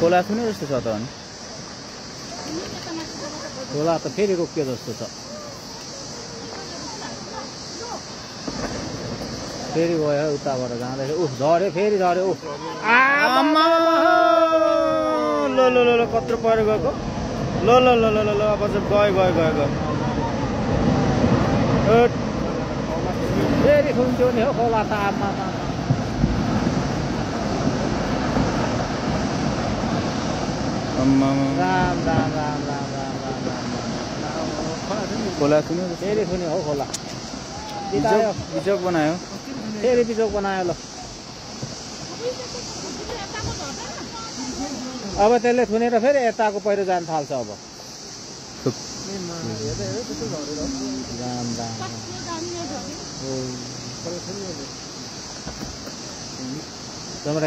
खोला थुने जस्तो छ त अनि खोला त फेरि रोकियो जस्तो छ फेरि गयो उताबाट जाँदैछ उफ झऱ्यो फेरि झऱ्यो आमा ल ल ल कत्रो पहिरो गएको ल ल ल ल ल अब चाहिँ गयो गयो गयो गयो। फेरि खुन्थ्यो नि हौ खोला त आमा राम राम राम राम राम राम राम खोला फेरि सुन्यो हौ खोला। बनायो। फेरि बिचो बनायो ल। अब त्यसले सुनेर फेरि यताको पहिरो जान थाल्छ अब। राम राम तपाईँ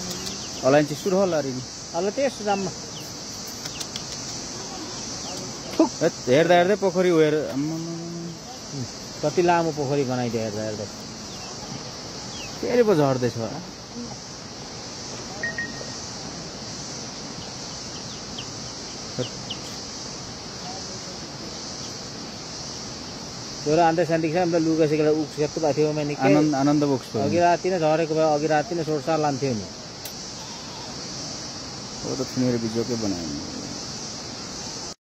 अलैँची सुर होला रे अब त्यस जम्मा हेत्, हेर्दा हेर्दै पोखरी उयो। कति लामो पोखरी बनाइदियो हेर्दा हेर्दै फेरि पो झर्दैछ छोरा अन्त सानदेखि अन्त लुगा सिकेर उक्स कस्तो भएको थियो मैले आनन्द आनन्द अघि राति नै झरेको भए अघि राति नै सोरसार लान्थ्यो नि और अपने मेरे के बनाएँगे।